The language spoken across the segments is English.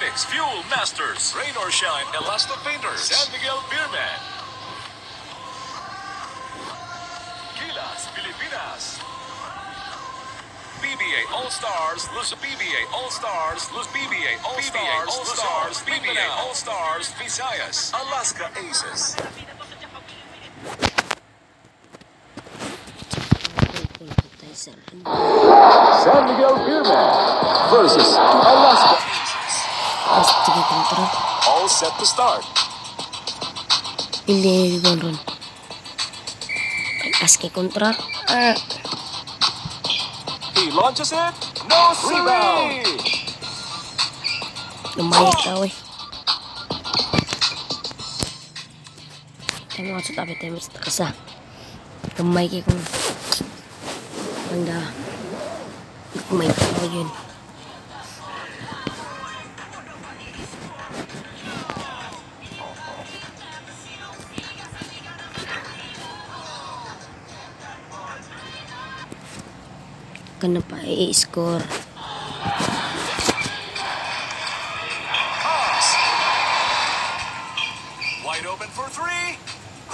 Phoenix Fuel Masters. Rain or Shine Elasto Painters. San Miguel Beermen. Gilas, Pilipinas. PBA All-Stars, Luz PBA All-Stars, Luz PBA All-Stars, All-Stars, PBA All-Stars, Visayas, Alaska Aces. San Miguel Beermen versus Alaska All set to start. Hindi ron ron. Aske kontra. Ah, He launches it. No rebound. lumayas daw eh. Tayo mga sa tabi tayo sa takasa. Gamay kay kong Banda. Gamay ka ko yun.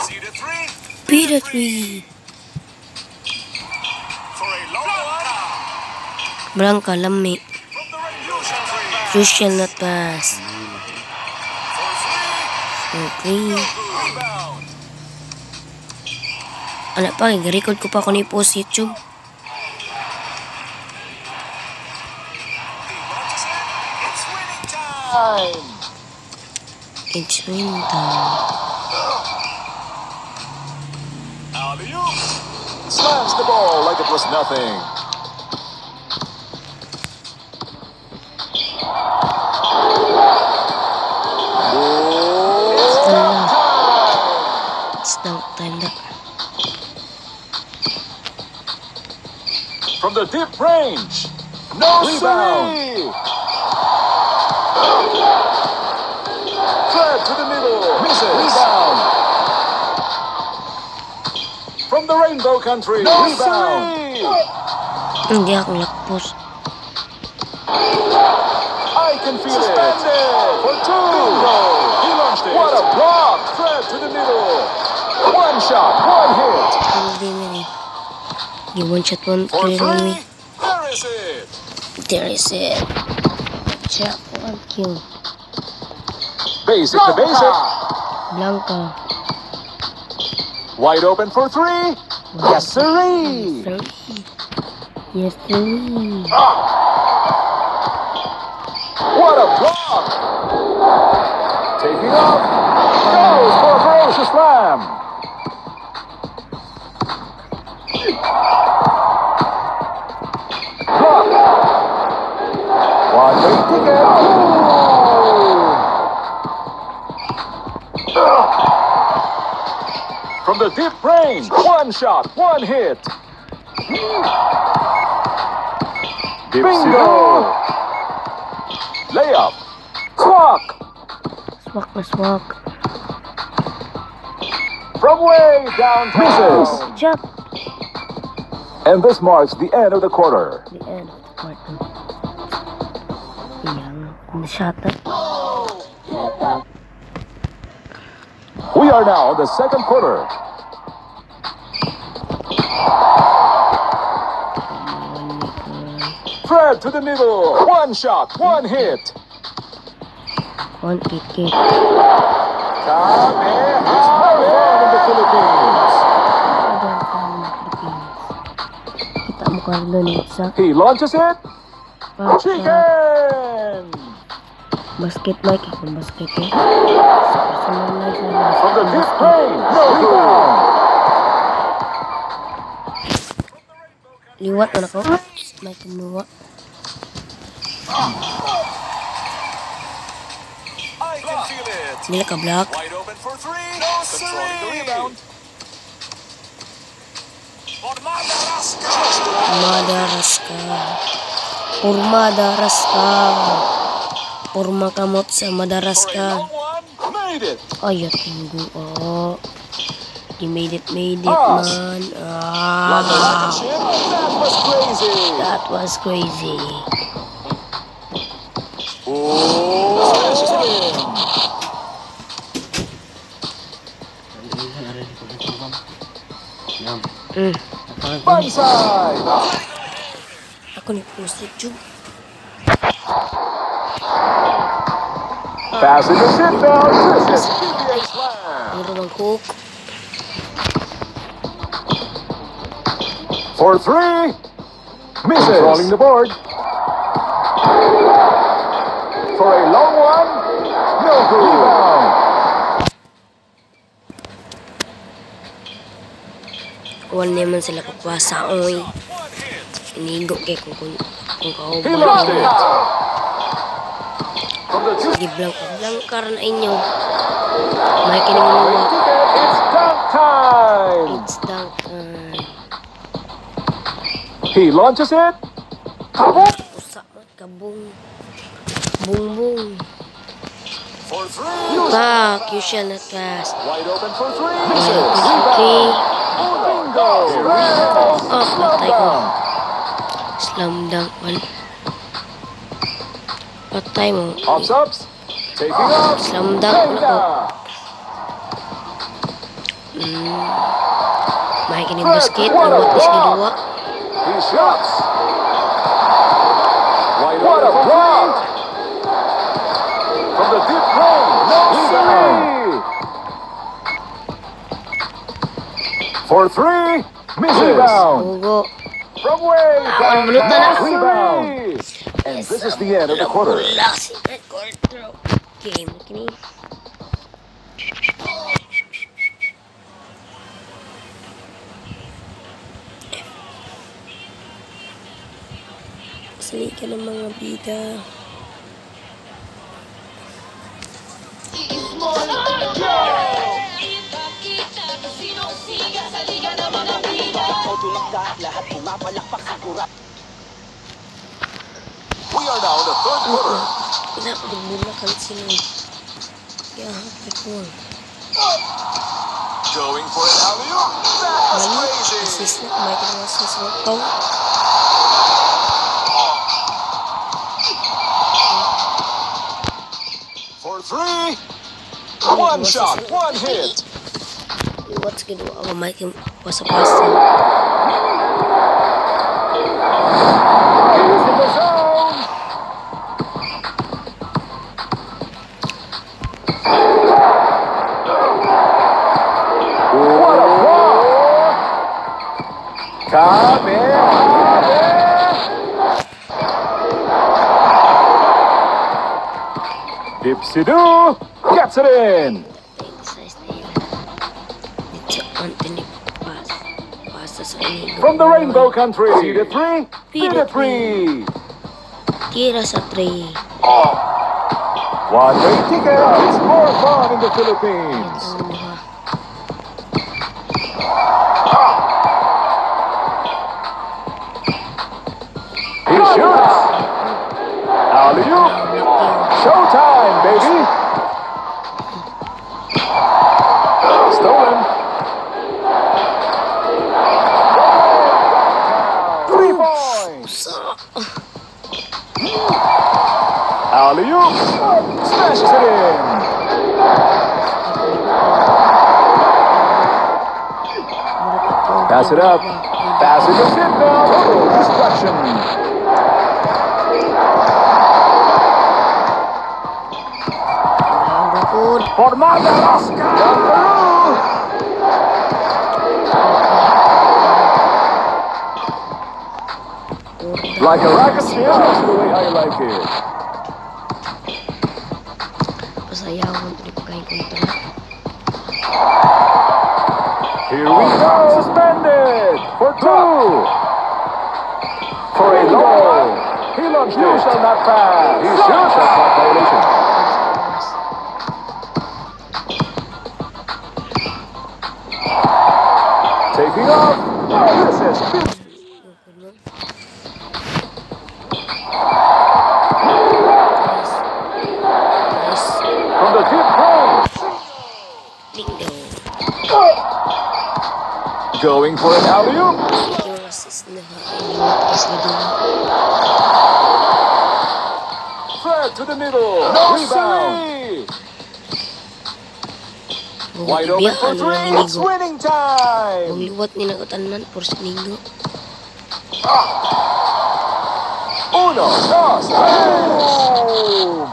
See the three Pira 3. for a long one. Blanca, lami. From the ring, usual rebound. Crucial na pass. For three. Okay. Rebound. Anak pa, record ko pa ako ni post YouTube. Time. It's winning time. Alley-oop. Slams the ball like it was nothing. Wala. It's now time na. From the deep range. No rebound. Thread to the middle. Misses. Rebound. From the rainbow country. No rebound. Hindi ako lakpos. I can feel Suspended. it. For two. Bingo. He launched it. What a block. Thread to the middle. One shot. One hit. Hindi na eh. You one shot one For kill me. three. There is it. There is it. Check one kill. Basic to basic. Blanca. Wide open for three. Yes, sirree. Three. Yes, three. Ah. What a block! Taking off. The deep range, one shot, one hit. Deep Bingo! Layup. Swak na swak. From way down. Misses. Jack. And this marks the end of the quarter. The end of the quarter. Yang. Nashata. Um, we are now in the second quarter. To the middle. One shot, one hit. One kick kick. Kame. It's in the Philippines. Adan ka ng Philippines. Kita mo ka doon sa He launches it. Chicken. basket mic. Kung basket eh. Sa personal life sa From the basket. range. No rebound. Liwat na ako. May kumuha. I can feel it. Nila ka block. Wide open for three. No Controlling the rebound. Madaras Madaras ka. Purmadaras ka. Purma kamot sa madaras for a ka. long one. Made it. Ay, tinggo. Oh. You made it, made it, Pass. man. Ah. That was crazy. that was crazy. Oh, smashes it in. Mm. Banside. Ni Pusik Jug. Passing the sit down. This is PBA slam. Ano bang hook? For three. Misses. Controlling the board. For a long one. No good. Rebound. Kuwan naman sila kukuha sa oy. Inigo kay kung kung kung He lost kauban. it. From the two. Sige, blank-blank na inyo. May kinungawa. It's dunk time. It's dunk time. He launches it. Kabuk. Usa kabong. Bung bung. For three. Pak, you shall not pass. Wide open for three. Wide Misses. open for Rebound. three. Bingo. Oh, Slow patay ko. down. Slam dunk man. Patay mo. Hops ups. Taking off. Slam dunk na to. Vega. Mm. May kining basket. Nawat is giduwa. He shots. Wide what For three. Misses. Rebound. From way down. bulutan. Rebound. And this is the end of the quarter. Wala si record throw. Game kini. Sali ka ng mga bida. We are now in the third quarter. Wala pa rin muna kan sino. Kaya hapit ko. Going for an alley-oop. That's Mali. crazy. Assist na. May kinawa sa smokaw. For three. One shot, one hit. What's ginawa ako? May kinawa sa pasta. He's in the zone. What a block! Dipsy Doo gets it in. From the Rainbow Country. The three. See the three. Tira sa tray. One way ticket. It's more fun in the Philippines. Points. Alley-oop. Smashes it in. Pass it up. Pass it to Sidney. Total destruction. Ang bukod. Oscar. Like a rocket ship, that's the way I like it. Pasayaw ko ito pagkain kontra. Here we go. Suspended for two. For a goal. He launched it. shall not pass. He shoots. Shot clock violation. Taking off. Oh, this is Bukod mo. Nice. Nice. from the deep lane. Bingo. Going for an alley-oop. Yung assist na ha. Ay, limat is giduwa. Fresh to the middle. No Rebound. Wide open for three. It's minigo. winning time. Kung ni nagutanan, puro sa ah. minigo. Uno, dos, boom.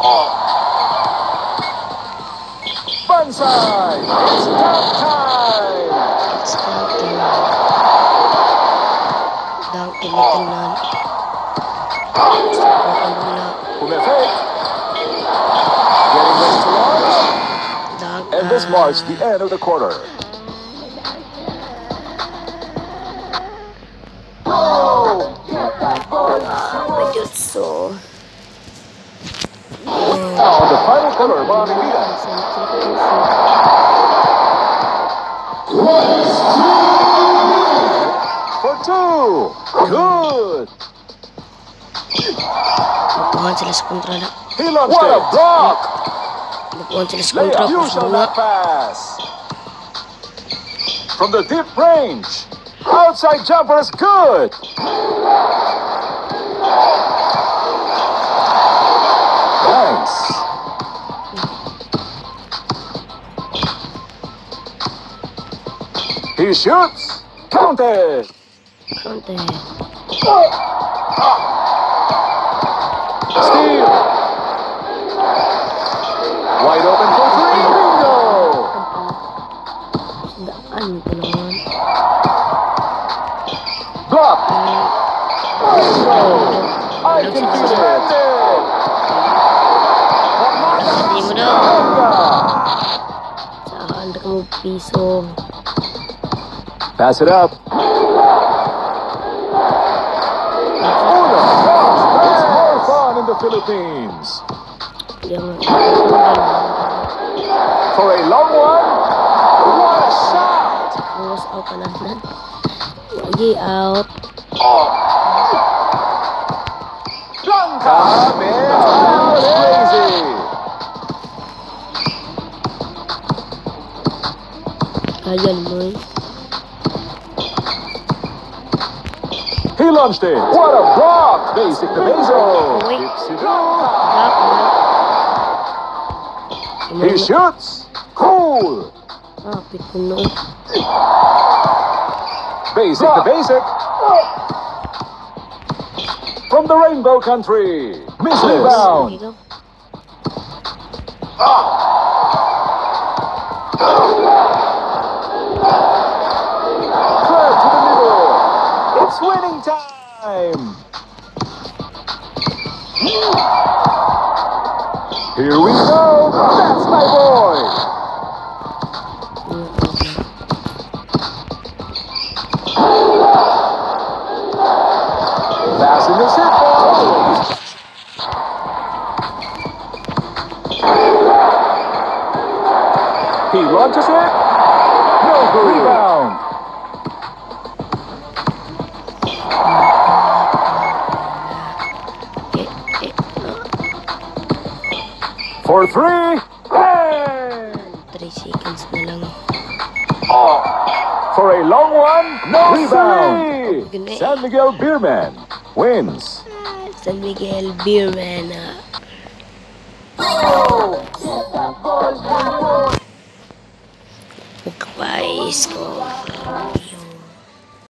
Oh. Bansai. It's dunk time. It's matunan. Sa ang bola. Pumefake. Getting ready to launch. Down. And this ah, marks the end of the quarter. My Diyos, so... Now, the final quarter, mga kaibigan. For two. Good. Magpuhan sila sa kontrada. What a block. Magpuhan sila sa kontra. Layup. Puro Use sa on bunga. that pass. From the deep range. Outside jumper is good. He shoots. Counted. Konti. Steal. Wide open for three. Bingo. Naman. Block. Bingo. I can feel it. Hindi mo daw. Saan ka mo piso. Pass it up. It's more fun in the Philippines. For a long one. What a shot. Tapos out ka na. Lagi out. Blanca. It's crazy. Kaya mo eh. Launched. What a block. Basic to. Wait. Gives it up. Dap na. He shoots. Cool. Ah, no. Basic to basic. From the rainbow country. Miss rebound. Ikaw. Here we go. That's my boy. For three. Bang! 3 seconds na lang. For a long one. No rebound. San Miguel Beermen wins. San Miguel Beermen. ah.